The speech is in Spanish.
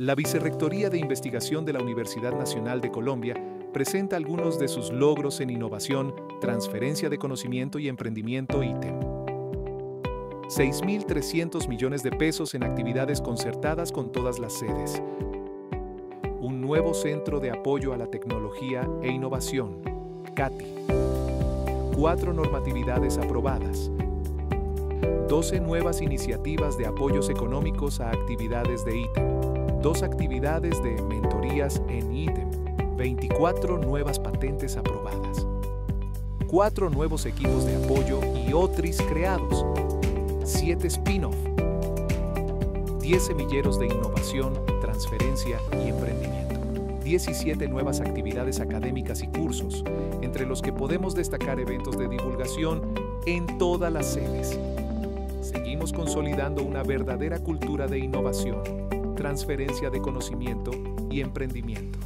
La Vicerrectoría de Investigación de la Universidad Nacional de Colombia presenta algunos de sus logros en innovación, transferencia de conocimiento y emprendimiento ítem. 6.300 millones de pesos en actividades concertadas con todas las sedes. Un nuevo centro de apoyo a la tecnología e innovación, CATI. Cuatro normatividades aprobadas. 12 nuevas iniciativas de apoyos económicos a actividades de ítem dos actividades de mentorías en ITEM, 24 nuevas patentes aprobadas, cuatro nuevos equipos de apoyo y OTRIS creados, 7 spin-off, 10 semilleros de innovación, transferencia y emprendimiento, 17 nuevas actividades académicas y cursos, entre los que podemos destacar eventos de divulgación en todas las sedes. Seguimos consolidando una verdadera cultura de innovación transferencia de conocimiento y emprendimiento.